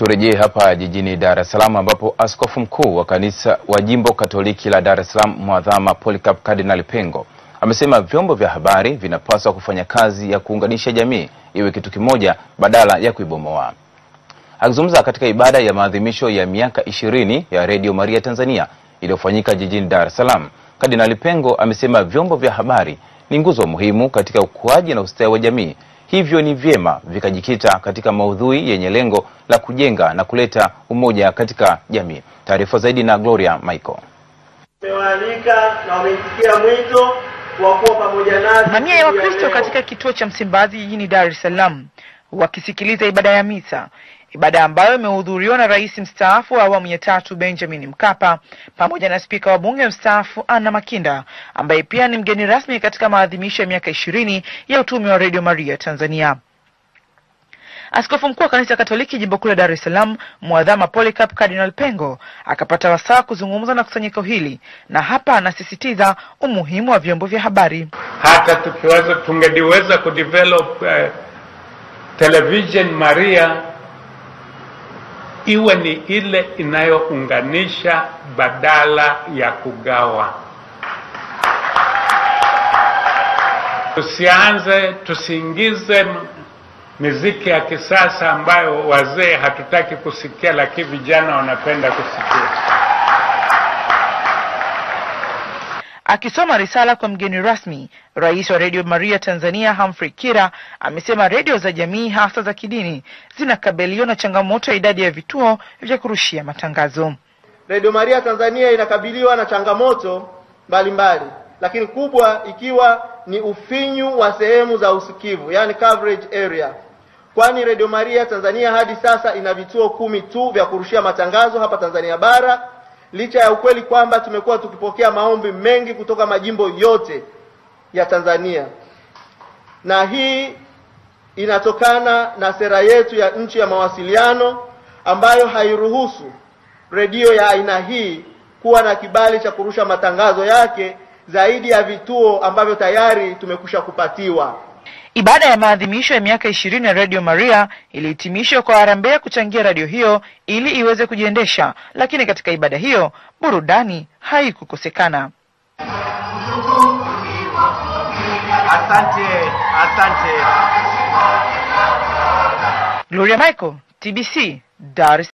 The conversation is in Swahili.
Turejee hapa jijini Dar es Salaam ambapo askofu mkuu wa kanisa wa jimbo Katoliki la Dar es Salaam Mwadhama Polycarp Cardinal Pengo amesema vyombo vya habari vinapaswa kufanya kazi ya kuunganisha jamii iwe kitu kimoja badala ya kuibomoa. Akizungumza katika ibada ya maadhimisho ya miaka ishirini ya Redio Maria Tanzania iliyofanyika jijini Dar es Salaam, Kardinali Pengo amesema vyombo vya habari ni nguzo muhimu katika ukuaji na ustawi wa jamii, hivyo ni vyema vikajikita katika maudhui yenye lengo la kujenga na kuleta umoja katika jamii. Taarifa zaidi na Gloria Michael. Umewaalika na wameitikia mwito wa kuwa pamoja nasi. Mamia ya Wakristo katika kituo cha Msimbazi jijini Dar es Salaam wakisikiliza ibada ya misa, ibada ambayo imehudhuriwa na rais mstaafu wa awamu ya tatu Benjamin Mkapa pamoja na spika wa bunge mstaafu Anna Makinda ambaye pia ni mgeni rasmi katika maadhimisho ya miaka ishirini ya utume wa Radio Maria Tanzania. Askofu mkuu wa kanisa Katoliki jimbo kuu la Dar es Salaam Mwadhama Polycarp Cardinal Pengo akapata wasaa kuzungumza na kusanyiko hili, na hapa anasisitiza umuhimu wa vyombo vya habari. hata tukiweza tungeliweza kudevelop eh, television Maria iwe ni ile inayounganisha badala ya kugawa. Tusianze, tusiingize miziki ya kisasa ambayo wazee hatutaki kusikia, lakini vijana wanapenda kusikia. Akisoma risala kwa mgeni rasmi, rais wa Redio Maria Tanzania Humphrey Kira amesema redio za jamii hasa za kidini zinakabiliwa na changamoto ya idadi ya vituo vya kurushia matangazo. Redio Maria Tanzania inakabiliwa na changamoto mbalimbali, mbali, lakini kubwa ikiwa ni ufinyu wa sehemu za usikivu, yani coverage area, kwani Redio Maria Tanzania hadi sasa ina vituo kumi tu vya kurushia matangazo hapa Tanzania bara, licha ya ukweli kwamba tumekuwa tukipokea maombi mengi kutoka majimbo yote ya Tanzania, na hii inatokana na sera yetu ya nchi ya mawasiliano ambayo hairuhusu redio ya aina hii kuwa na kibali cha kurusha matangazo yake zaidi ya vituo ambavyo tayari tumekusha kupatiwa. Ibada ya maadhimisho ya miaka ishirini ya Radio Maria ilihitimishwa kwa harambee kuchangia radio hiyo ili iweze kujiendesha, lakini katika ibada hiyo burudani haikukosekana. Asante, asante. Gloria Michael, TBC, Dar es